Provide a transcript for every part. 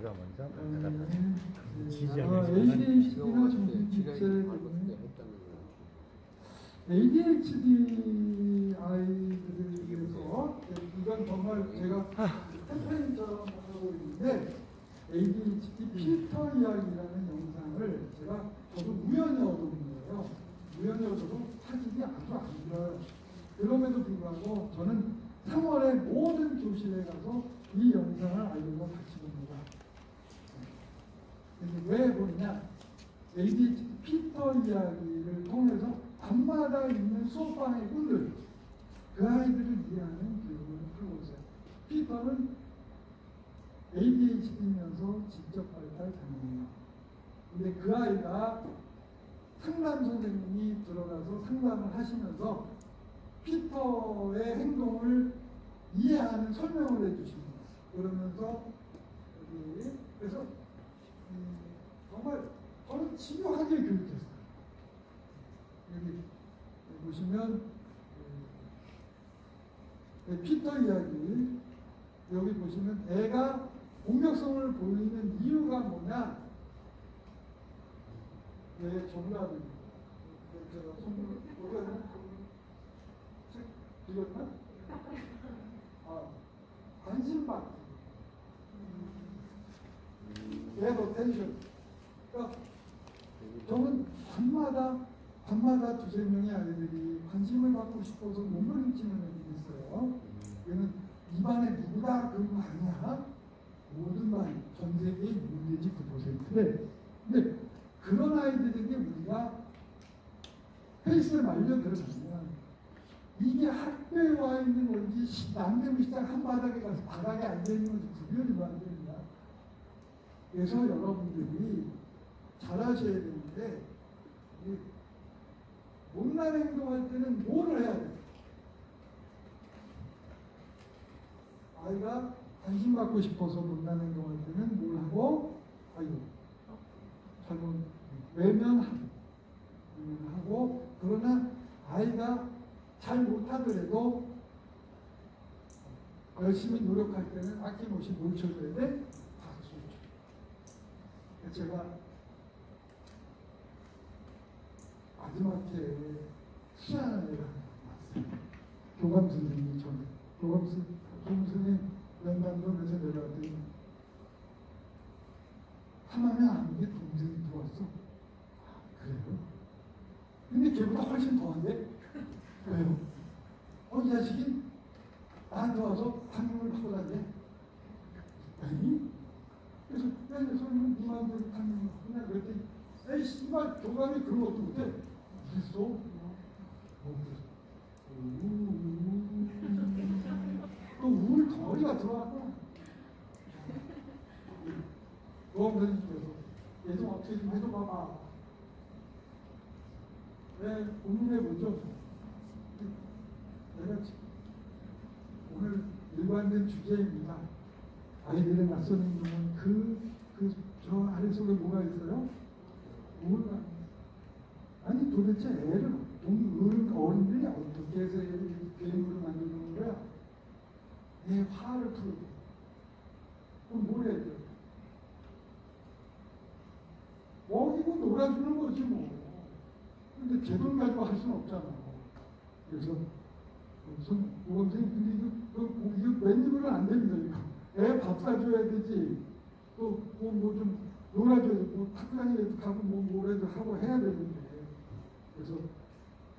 내가 먼저 거야. ADHD 아이들에서 이건 정말 제가 캠페인처럼 하고 있는데 ADHD 필터 이야기라는 영상을 제가 저도 우연히 얻은 거예요. 우연히 얻어도 사진이 아주 안 좋아요. 그럼에도 불구하고 저는 3월에 모든 교실에 가서 이 영상을 알려서 같이 왜 보느냐? ADHD 피터 이야기를 통해서 밤마다 있는 수업방의 꾼들 그 아이들을 이해하는 교육을 하고 있어요. 피터는 ADHD면서 지적 발달 장애예요. 근데 그 아이가 상담 선생님이 들어가서 상담을 하시면서 피터의 행동을 이해하는 설명을 해주십니다. 그러면서 그래서 음, 집요하게 교육했어요. 여기 보시면 그, 네, 피터 이야기 여기 보시면 애가 공격성을 보이는 이유가 뭐냐? 왜 정답이 제가 선물 보여요? 책 읽었나? 아 관심 받기. get attention. 그러니까 저는 밤마다 밤마다 두세 명의 아이들이 관심을 받고 싶어서 몸부림치는 애들이 있어요. 얘는 입안에 누구다 거 아니야. 모든 반, 전 세계 6 내지 9%래. 근데 그런 아이들에게 우리가 페이스를 말려 들어가면 이게 학교에 와 있는 건지 남대문 시장 한바닥에 가서 바닥에 앉아있는 건지 구별이 안 됩니다. 그래서 여러분들이 잘하셔야 되는데 이 못난 행동할 때는 뭐를 해야 돼요? 아이가 관심 받고 싶어서 못난 행동할 때는 뭘 하고 아이고 잘못 외면하고 그러나 아이가 잘 못하더라도 열심히 노력할 때는 아낌없이 뭘 쳐줘야 돼? 박수 쳐. 제가 마지막에 희한한 애가 왔어요. 교감 선생님이 저는 교감 선생님 연단동에서 내려왔더니 하나님 아는 게 동생이 들어왔어. 아, 그래요? 근데 걔보다 훨씬 더한데? 왜요? 어, 이 자식이 나한테 와서 탐임을 하고 다녀. 아니? 그래서, 야, 그래서 네 마음대로 탐임을 하냐? 그랬더니, 에이, 씨발, 교감이 그런 것도 못해. 그랬어? 뭐, 그랬어? 또 우울 덩어리가 들어왔구나. 보험선생님께서 얘좀 어떻게 좀 해줘봐봐. 네, 고민해보죠. 내가 지금 오늘 일관된 주제입니다. 아이들의 낯선 행동은 그, 그, 저 아래 속에 뭐가 있어요? 우울감. 아니, 도대체 애를, 동, 어른들이 어떻게 해서 애를 괴물을 만드는 거야? 내 화를 풀고. 그럼 뭘 해야 돼? 먹이고 놀아주는 거지 뭐. 근데 제 돈 가지고 할 수는 없잖아. 그래서 무슨 보건생님 근데 이거 이거, 이거 웬일은 안 됩니다 이거. 애 밥 사줘야 되지. 또뭐좀 놀아줘야 돼. 뭐 탁구장이라도 가고 뭐 뭐라도 하고 해야 되는데. 그래서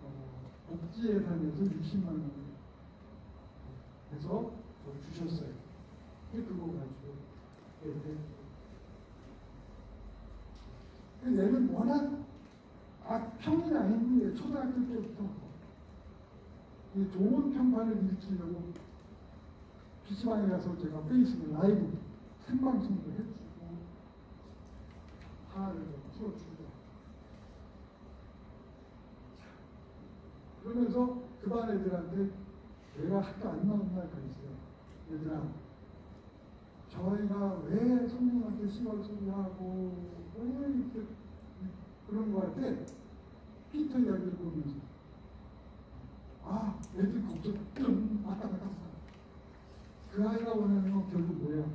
어, 복지예산에서 60만 원 해서 저 주셨어요. 근데 그거 가지고 이렇게 얘는 워낙 아, 평이 아닌데 초등학교 때부터. 이 좋은 평판을 일으키려고 PC방에 가서 제가 페이스북 라이브 생방송도 해주고 좀 풀어주고 그러면서 그 반 애들한테 내가 학교 안 나오는 날가 있어요. 얘들아 저희가 왜 선생님한테 시발소리하고 왜 이렇게 그런 거 할 때 피터 이야기를 보면서 아 애들 걱정 좀 왔다 갔다 그 아이가 원하는 건 결국 뭐야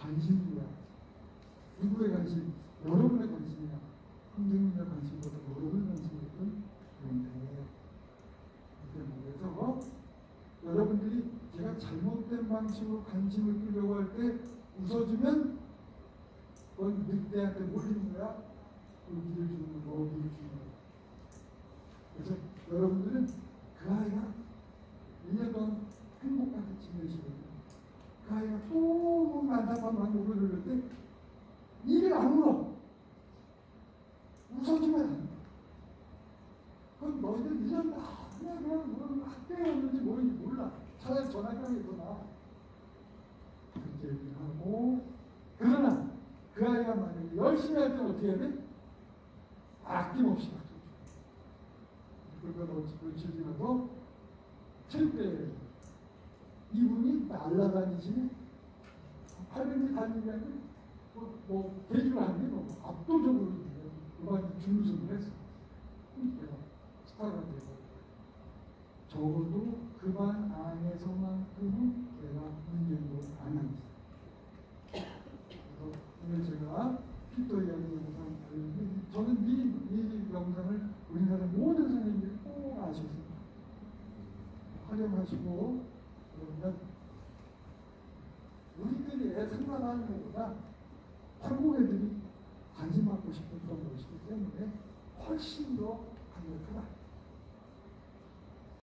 관심이야. 누구의 관심? 여러분의 관심이야. 선생님의 관심보다 여러분의 관심이었던 그런데 그래서 여러분들이 제가 잘못된 방식으로 관심을 끌려고 할 때 웃어주면 그건 늑대한테 몰리는 거야. 고기를 주는 거, 먹이를 주는 거. 그래서 여러분들은 그 아이가 1년 동안 행복하게 지내시거든요. 그 아이가 조금 난잡한 방법을 누를 때 이를 안 물어. 웃어주면 안 돼. 그건 너희들 1년 다 그냥 그냥 뭐 학교에 왔는지 뭐인지 몰라. 차라리 나아. 그렇게 얘기하고 그러나 그 아이가 만약에 열심히 할 때 어떻게 해야 돼? 아낌없이. 그러니까 며칠 며칠 지나서 체육대회 이분이 날라다니시네. 800m 달리기 하는데 뭐, 뭐 대주를 하는데 뭐 압도적으로 음악이 준우승을 했어. 내가 스타가 되고 적어도 그반 안에서만큼은 내가 문제도 안 합니다. 그래서 오늘 제가 피터 이야기 영상 저는 이, 이 영상을 우리나라 모든 선생님들이 꼭 아셨습니다. 활용하시고 그러면 우리들이 애 상관하는 것보다 한국 애들이 관심 받고 그런 것이기 때문에 훨씬 더 강력하다.